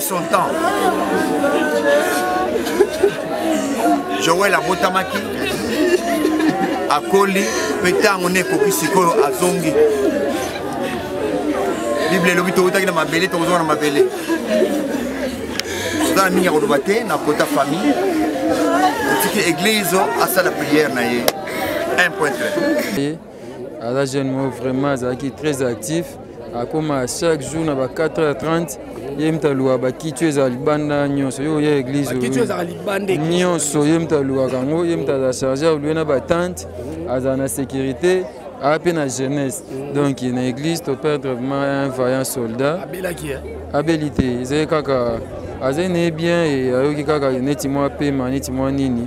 son temps joel abotamaki akoli mpe ntango nde ekoki sikoyo azongi bible elobi towutaki na mabele tokozonga na mabele toza na mingi ya koloba te na kota famille otiki eglise asala priere na ye un pointre aza jeune moko vraiment azalaki très actif akoma chaque jour na ba 4h30 ye moto alukaka bakiti oyo ezala libanda nyonso yo oya église nyonso ye moto alukaka yango ye moto azala charge alue na batante azala na sécurité aa mpe na jeunesse mm. donc na église toperdre vraiment un vaillant soldat abeli te ezali kaka azali na ye bien e ayoki kaka neti mwa pema neti mwa nini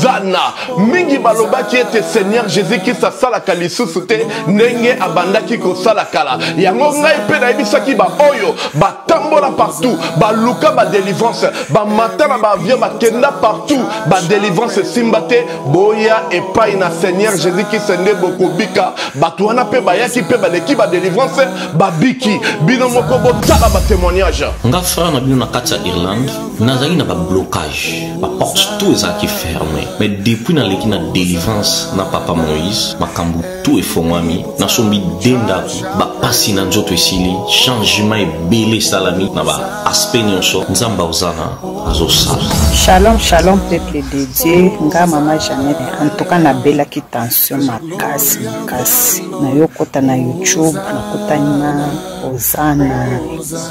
ozana mingi balobaki ete seigneur jésus krist asalaka lisusu te ndenge abandaki kosala kala yango ngai mpe nayebisaki baoyo batambola partout baluka badelivrance bamata na baavion bakenda partout badelivrance esimba te boya epai na seigneur jésus krist nde bokobika bato wana mpe bayaki mpe baleki badelivrance babiki bino moko botala batémoignage nga frère na bino na kati ya irlande nazalaki na bablocage baporte tout ezalaki ferme mais depuis naleki na délivrance na papa moïse makambo tout efongwami nasombi de ndako bapasi na nzoto esili changement ebele esalami na ba aspect nyonso nzambe aozana azosala shalom shalom peuple de dieu nga mama janete antuka nabelaki tension makasi makasi nayokota na youtube nakutani na ozana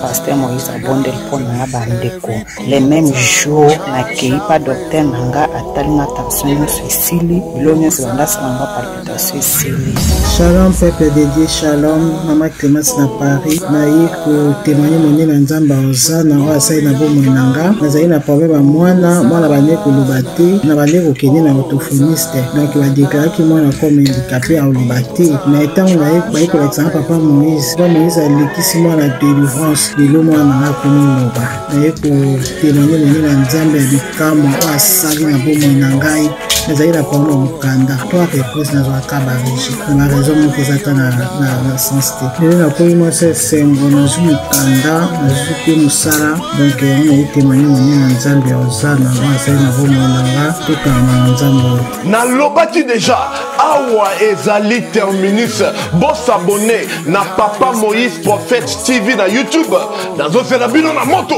paster moïse abondeli mpo na ya bandeko le même jour nakei pa docteur na nga atali nga tension nyonso esili bilo nyonso bandasala nga palpitation esili shalom peuple de dieu shalom mama clemence na paris naye kotemanye monene na nzambe oza na oyo asali na bomoi na nga nazali na problème ya mwana mwana bande koloba te na bande kokende na autophoniste te donc badeklaraki mwana comme handicapé aloba te me ntango baye kolakisanga papa moïse papa moïse alekisi mwana délivrance lelo mwana nanga akomi loba naye kotemanye monene na nzambe ya bikamwa oyo asali na bomoi na ngai nazali na polo mokanda to areprese nazwaka baregi na baraison moko eza ata na sens te lelo nakomi mwasi sengo nazwi mokanda nazwi mpe mosala donk yango naye temanye monene na nzambe ya ozana ngo azali na bomoi na nga tokanga na nzambe oyo nalobaki deja awa ezali terminus bosabone na papa moïse prophète tv na youtube nazosela bino na moto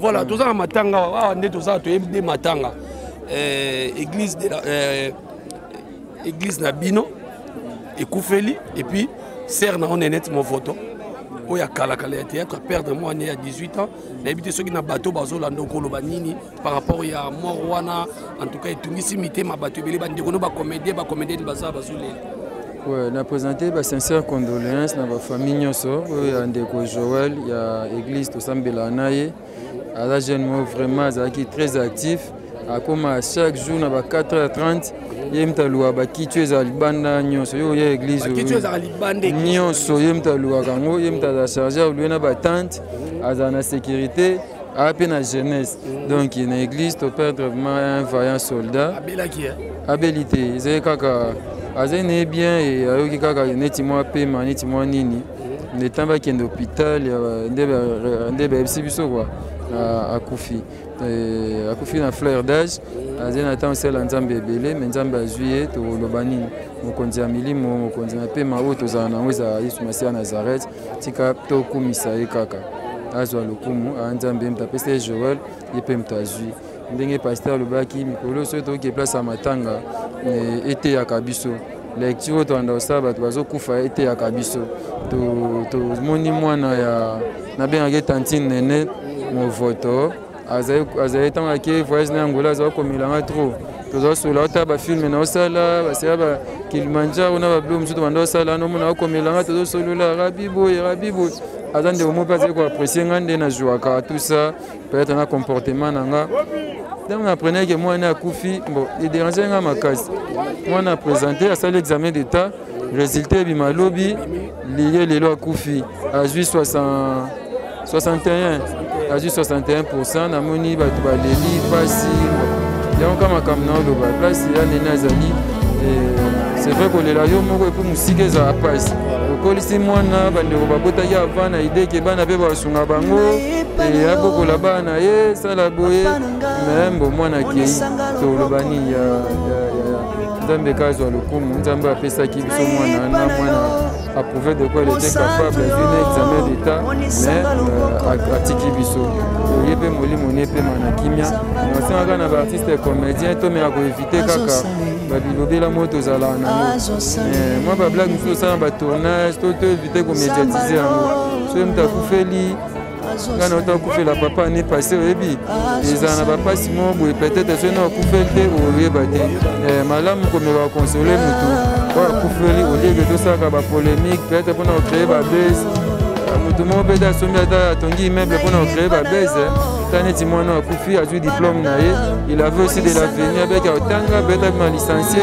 Voilà, toza na matanga awa nde toza toyebi nde matanga eh, église de la, eh, église na bino ekufeli et puis sœur na on est net mon photo oyo akalakala ya théâtre aperdre mwa ne ya 18 ans nayebi te soki na bato bazolanda okoloba nini par rapport ya mort wana en tout cas etungisi mitema bato ebele bandeko no bacomédien bacomédienne baza bazolela Ouais, na présenter ba sincères condoléances na ba famille nyonso oyo ya ndeko Joël ya église tosambela na ye aza jeune moko vraiment azalaki très actif akoma chaque jour na ba 4h30 ye moto alukaka bakiti oyo ezala libanda nyonso yo oya église nyonso ye moto alukaka yango ye moto azala charge alue na batante azala na sécurité aa mpe na jeunesse donc na église toperdre vraiment un vaillant soldat abeli te ezali kaka azali na ye bien e ayoki kaka neti mwa pema neti mwa nini nde ntango bakende hôpital nde bayebisi biso kua akufi e, akufi na fleur d'age azali na ntango sala nzambe ebele me nzambe azwi ye toloba nini mokonzi ya milimo mokonzi na pema oyo tozala na yango ezala yesu masiya nazareth Tika to kumisa ye kaka azwa lokumu a ah, Nzambe mta pesa ye Joël ye pe mta azwi ndenge pasteur alobaki mikolo soki toke place ya matanga eh, eteyaka biso lecture oyo tolanda kosala bato bazokufa eteyaka biso tomoni mwana ya nabengaki tantine nene movoto azali ntango ake voyage na yangola azali komelanga trop tozali kosola ota bafilme na osala basala ba kilimanjaro na babilo mosusu tobanda osala ano omona akomelanga tozali kosolola rabi boye rabi boye aza ndeko moko mpe azali koapresie ngai nde nazuaka tout ça peut-être na comportement na nga ntango na apprenaki ke mwana akufi bon ederange ngai makasi mwana apresente asali examen d'état résultat ebima lobi liye lelo akufi azwi 60 61 azwi 61 namoni bato baleli mpasi yango ka makambo na oloba place ya nene azali eh, c'est vrai kolela yo moko epuis mosika ezala mpasi okolisi mwana bandeko babotaki avant na ide ke bana mpe basunga bango eh, abokola bana na ye sala boye membo mwana akei toloba nini ya nzambe kazwa lokumu nzambe apesaki biso mwana na mwana approuvé de quoi il était capable azwi na examen d'état mais euh, atiki biso oye mpe molimo ne epema na kimia nasengaka na baartiste comédien tomeka koevite kaka babilobela moko tozala nango eh, mwa bablage mosusu osala na batournage to toevite komédiatise yango soki moto akufeli nga na otan kufela papa ne passé oyebi ezala na bapasi moko boye peut-être soki na okufeli te oyeba te eh, malamu komeka konsole motu oyo akufeli olieke tosalaka bapolémique peut-être mpona kocreye babese eh, motu moko mpe te asombi ata atongi immeuble mpona kocreye babese ata neti mwana akufi azwi diplôme na ye il avait aussi de l'avenir abeki akotanga peut-être akoma licencie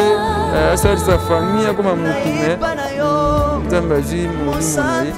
eh, asalisa famille akoma motu me nzambe azwi molimo na ye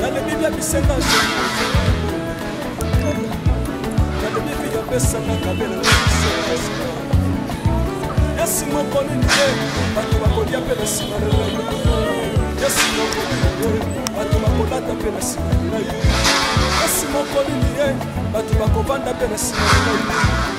nalobi bya bisenga nalobi biya pesanga kabela yasi moko nini te bato bakolya mpe na nsima na yo yasi moko nini te bato bakolata mpe na nsima na yo yasi moko nini ye bato bakobanda mpe na nsima na yo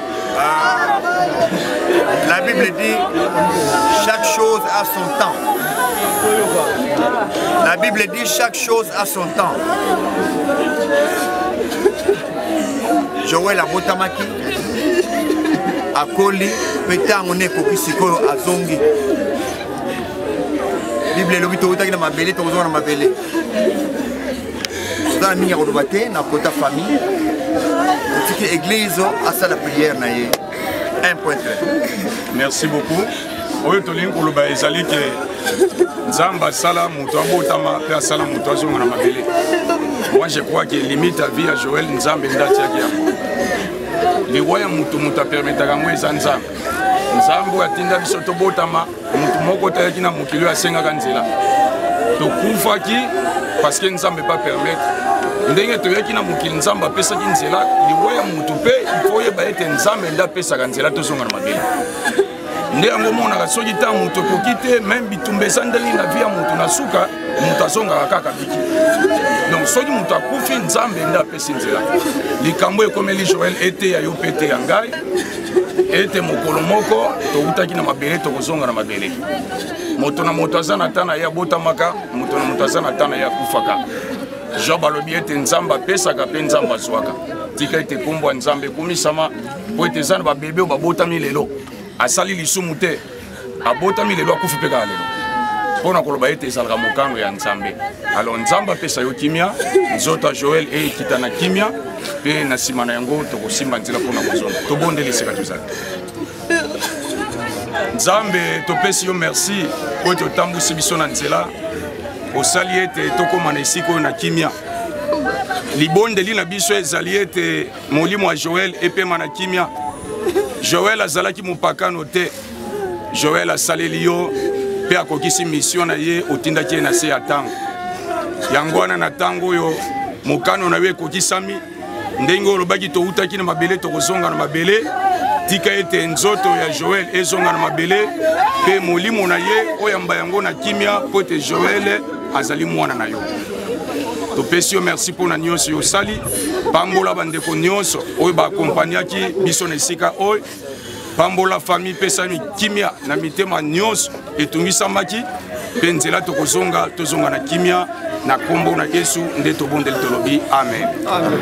La Bible dit chaque chose a son temps. La Bible dit chaque chose a son temps. Joël abotamaki akoli mpe ntango nde ekoki sikoyo azongi biblia elobi towutaki na mabele tokozonga na mabele oza na mingi ya koloba te na kota famille otiki eglise asala prière na ye un point très merci beaucoup oyo tolingi koloba ezali ke nzambe asala moto abotama mpe asala moto azonga na mabele moi je crois ke limite ya vie ya joel nzambe nde atiaki yango liwa ya motu moto apermetaka yango eza nzambe nzambe oyo atinda biso tobotama moto moko te ayaki na mokili oyo asengaka nzela tokufaki parce que nzambe pas permettre ndenge toyaki na mokili nzambe apesaki nzela liwa ya motu mpe oyeba ete nzambe nde apesaka nzela tozonga na mabele nde yango omonaka soki ntango moto ekoki te meme bitumba eza ndenge na vi ya moto na suka moto azongaka kaka biki donc soki moto akufi nzambe nde apesi nzela likambo ekomeli joel eteya yo mpe eteya ngai ete mokolo moko towutaki na mabele tokozonga na mabele moto na moto aza na ntana ye abotamaka moto na moto aza na ntana ye akufaka job alobi ete nzambe apesaka mpe nzambe azwaka tika ete nkombo ya nzambe ekumisama mpo ete eza na babebe oyo babotami lelo asali lisumu te abotami lelo akufi mpe kaka lelo mpo na koloba ete ezalaka mokango ya nzambe alors nzambe apesa yo kimia nzoto ya joel eyekita na kimia mpe na nsima na yango tokosimba nzela mpo na kozonga tobondeli esika tozali nzambe topesi yo merci oyo totambwisi biso na nzela osali ete tokóma na esika oyo na kimia libondeli na biso ezali ete molimo ya joel epema na kimia joel azalaki mopakano te joel asaleli yo mpe akokisi misio na ye otindaki ye na se ya ntango yango wana na ntango oyo mokano na yo ekokisami ndenge olobaki towutaki na mabele tokozonga na mabele tika ete nzoto ya joel ezonga na mabele mpe molimo na ye oyamba yango na kimia mpo ete joel azali mwana na yo topesi yo merci mpo na nyonso yo osali pambola bandeko nyonso oyo baakompagnaki biso na esika oyo pambola fami pesami kimia na mitema nyonso etungisamaki mpe nzela tokozonga tozonga na kimia na nkombo na yesu nde tobondeli tolobi amen, amen.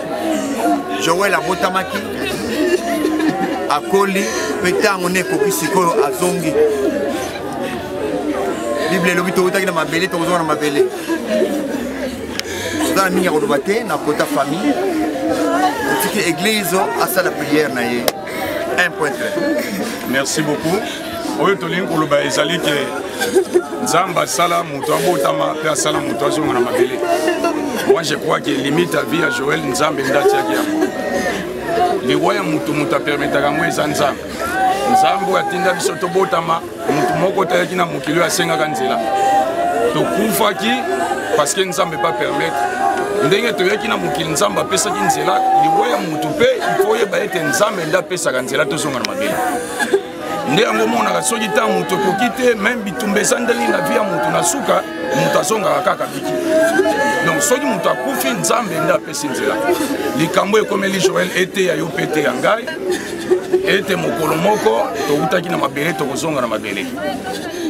joel abotamaki akoli mpe ntango nde ekoki sikoyo azongi biblia elobi towutaki na mabele tokozonga na mabele oza na mingi ya koloba te na kota famille otiki eglize asala priere na ye un poetre merci beaucoup oyo tolingi koloba ezali ke nzambe asala moto abotama mpe asala moto azonga na mabele moi je crois ke limite avi ya joel nzambe nde atiaki yango liwa ya moto moto apermetaka yango eza nzambe nzambe oyo atinda biso tobotama moto moko te ayaki na mokili oyo asengaka nzela tokufaki parce que nzambe pas permettre ndenge toyaki na mokili nzambe apesaki nzela liwa ya motu mpe ifoyeba ete nzambe nde apesaka nzela tozonga na mabele nde yango omonaka soki ta moto ekoki te meme bitumba eza ndenge na vi ya moto na suka moto azongaka kaka biki donc soki moto akufi nzambe nde apesi nzela likambo ekomeli joel eteya yo mpe eteya ngai ete mokolo moko towutaki na mabele tokozonga na mabele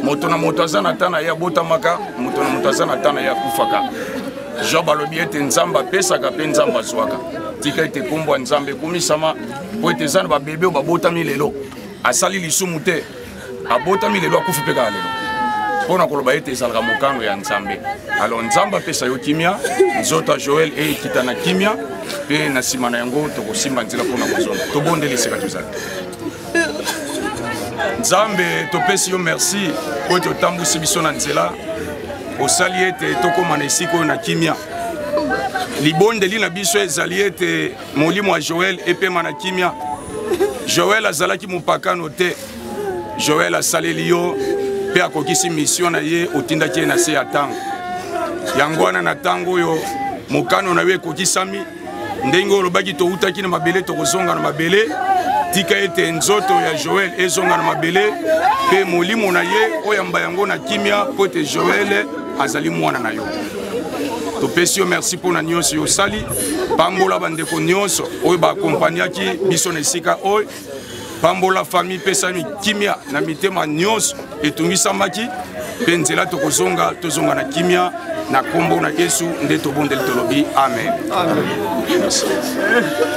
moto na moto aza na ntan na ye abotamaka moto na moto aza na ntan na ye akufaka job alobi ete nzambe apesaka mpe nzambe azwaka tika ete nkombo ya nzambe ekumisama mpo ete eza na babebe oyo babotami lelo asali lisumu te abotami lelo akufi mpe kaka lelo mpo na koloba ete ezalaka mokano ya nzambe alo nzambe apesa yo kimia nzoto ya joel eyekita na kimia mpe na nsima na yango tokosimba nzela mpo na kozonga tobondeli esika tozali nzambe topesi yo merci mpo ete otambwisi biso na nzela osali ete tokóma na esika oyo na kimia libondeli na biso ezali ete molimo ya joel epema na kimia joel azalaki mopakano te joel asaleli yo mpe akokisi misio na ye otindaki ye na se ya ntango yango wana na ntango oyo mokano na yo ekokisami ndenge olobaki towutaki na mabele tokozonga na mabele tika ete nzoto ya joel ezonga na mabele mpe molimo na ye oyamba yango na kimia mpo ete joel azali mwana na yo topesi yo merci mpo na nyonso yo osali pambola bandeko nyonso oyo baakompagnaki biso na esika oyo pambola fami epesami kimia na mitema nyonso etungisamaki mpe nzela tokozonga tozonga na kimia na nkombo na yesu nde tobondeli tolobi amen, amen. amen.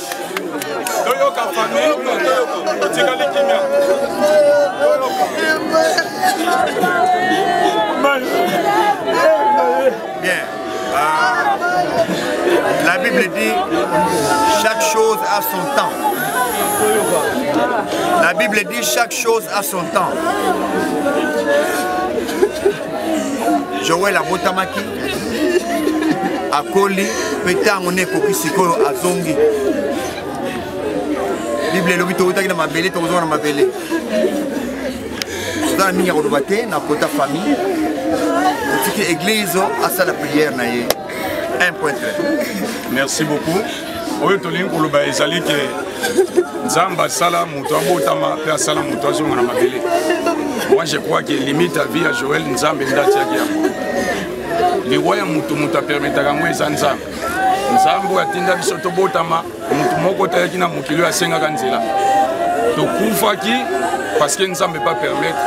toyoka famille otikali kimia bien ah. la bible dit chaque chose a son temps la bible dit chaque chose a son temps joel abotamaki akoli mpe ntango nde ekoki sikoyo azongi biblia elobi towutaki na mabele tokozonga na mabele toza na mingi ya koloba te na kota famille otiki eglise asala priere na ye un pointre merci beaucoup oyo tolingi koloba ezali ke nzambe asala moto abotama mpe asala moto azonga na mabele moi je crois ke limite avi ya joel nzambe nde atiaki yango liwa ya moto moto apermetaka yango eza nzambe nzambe oyo atinda biso tobotama moto moko tayaki na mokili oyo asengaka nzela tokufaki parce que nzambe pa permettre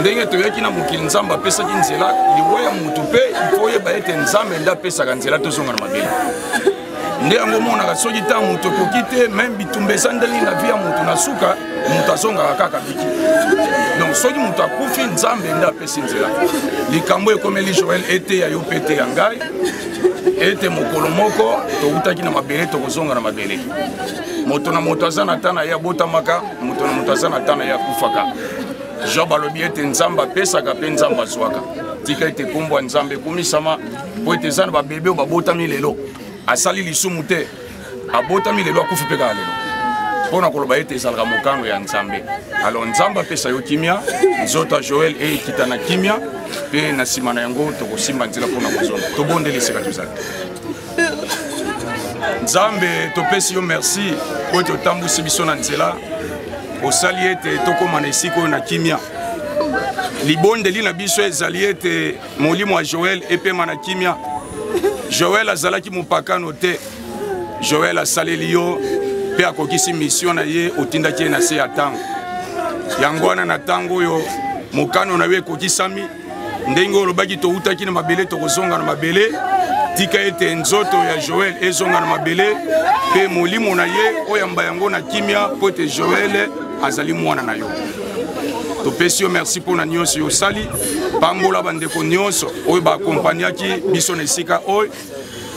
ndenge toyaki na mokili nzambe apesaki nzela liwa ya moto mpe ikoyeba ete nzambe nde apesaka nzela tozonga na mabele nde yango omonaka soki ta moto ekoki te meme bitumba esandeli na vi ya moto na suka moto azongaka kaka biki donc soki moto akufi nzambe nde apesi nzela likambo ekomeli joel eteya yo mpe eteya ngai ete mokolo moko towutaki na mabele tokozonga na mabele moto na moto aza na ntango na ye abotamaka moto na moto aza na ntango na ye akufaka job alobi ete nzambe apesaka mpe nzambe azwaka tika ete nkombo ya nzambe ekumisama mpo ete eza na babebe oyo babotami lelo asali lisumu te abotami lelo akufi mpe kaka lelo mpo na koloba ete ezalaka mokano ya nzambe alo nzambe apesa yo kimia nzoto ya joel eyekita na kimia mpe na nsima na yango tokosimba nzela mpo na kozonga tobondeli esika tozali nzambe topesi yo merci oyo totambusi biso na nzela osali ete tokóma na esika oyo na kimia libondeli na biso ezali ete molimo ya joel epema na kimia joel azalaki mopakano te joel asaleli yo mpe akokisi misio na ye otindaki ye na se ya ntango yango wana na ntango oyo mokano na yo ekokisami ndenge olobaki towutaki na mabele tokozonga na mabele tika ete nzoto ya joel ezonga na mabele mpe molimo na ye oyamba yango na kimia mpo ete joel azali mwana na yo topesi yo merci mpo na nyonso yo osali pambola bandeko nyonso oyo baakompagnaki biso na esika oyo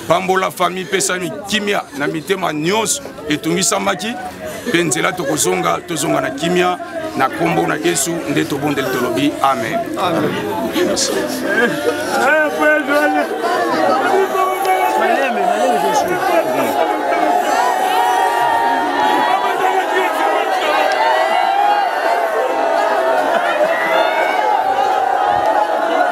pambola fami pesami kimia na mitema nyonso etungisamaki mpe nzela tokozonga tozonga na kimia na nkombo na yesu nde tobondeli tolobi amen, amen.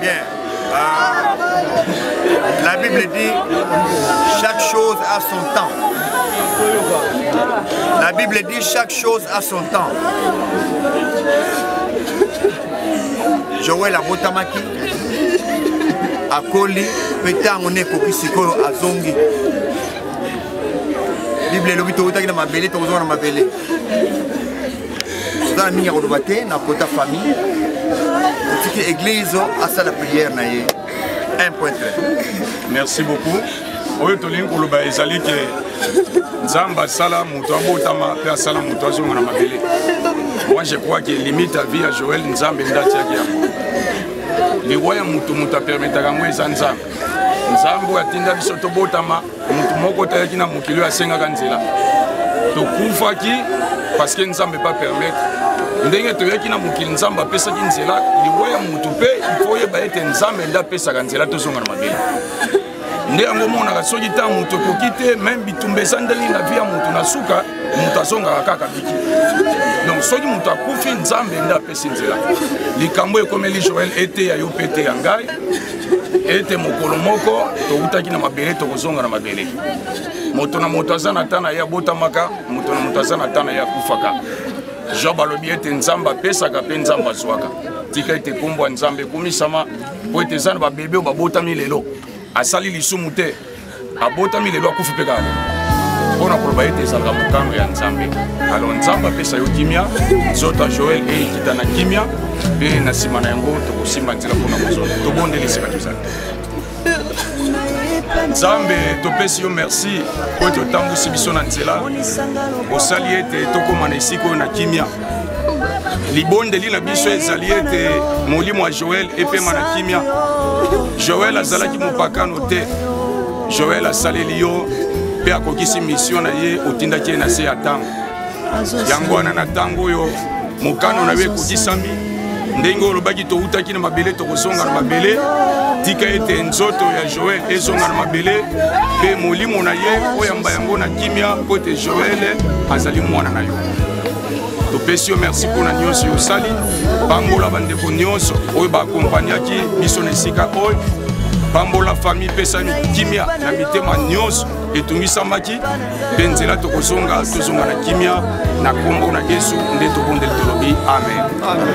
Bien. Euh, la Bible dit chaque chose a son temps. La Bible dit chaque chose a son temps. Joël abotamaki akoli mpe ntango nde ekoki sikoyo azongi bible elobi toutaki na mabele tokozonga na mabele toza na mingi ya koloba te na kota famille totiki eglise asala priere na ye un point très merci beaucoup oyo tolingi koloba ezali ke nzambe asala moto abotama mpe asala moto azonga na mabele moi je crois ke limite ya vie ya joel nzambe nde atiaki yango liwa ya moto moto apermetaka yango eza nzambe nzambe oyo atinda biso tobotama motu moko tayaki na mokili oyo asengaka nzela tokufaki parceke nzambe pa permettre ndenge toyaki na mokili nzambe apesaki nzela liwa ya motu mpe ifo oyeba ete nzambe nde apesaka nzela tozonga na mabele nde yango omonaka soki ntango moto ekoki te meme bitumba eza ndenge na vi ya moto na suka moto azongaka kaka biki donc soki moto akufi nzambe nde apesi nzela likambo ekomeli joel eteya yo mpe eteya ngai ete mokolo moko towutaki na mabele tokozonga na mabele moto na moto aza na ntan na ye abotamaka moto na moto aza na ntan na ye akufaka job alobi ete nzambe apesaka mpe nzambe azwaka tika ete nkombo ya nzambe ekumisama mpo ete eza na babebe oyo babotami lelo asali lisumu te abotami lelo akufi mpe kaka lelo mpo na koloba ete ezalaka mokano ya nzambe alo nzambe apesa yo kimia nzoto ya joel eyekita na kimia mpe na nsima na yango tokosimba nzela mpo na kozonga tobondeli esika tozali nzambe topesi yo merci mpo ete otambwisi biso na nzela osali ete tokóma na esika oyo na kimia libondeli na biso ezali ete molimo ya joel epema na kimia joel azalaki mopakano te joel asaleli yo mpe akokisi misio na ye otindaki ye na se ya ntango yango wana na ntango oyo mokano na yo ekokisami ndenge olobaki towutaki na mabele tokozonga na mabele tika ete nzoto ya joel ezonga na mabele mpe molimo na ye oyamba yango na kimia mpo ete joel azali mwana na yo topesi yo merci mpo na nyonso osali pambola bandeko nyonso oyo baakompagnaki biso na esika oyo pambola fami pesa kimia na mitema nyonso etungisamaki mpe nzela tokozonga tozonga na kimia na nkombo na yesu nde tobondeli tolobi amen, amen.